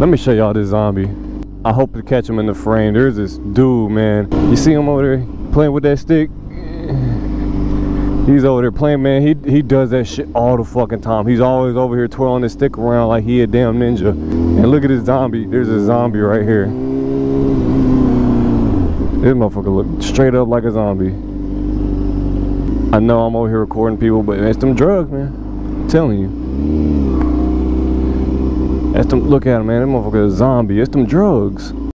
Let me show y'all this zombie. I hope to catch him in the frame. There's this dude, man. You see him over there playing with that stick? He's over there playing, man. He he does that shit all the fucking time. He's always over here twirling his stick around like he a damn ninja. And look at this zombie. There's a zombie right here. This motherfucker look straight up like a zombie. I know I'm over here recording people, but it's them drugs, man. I'm telling you. That's them, look at him, man. That motherfucker a zombie. It's them drugs.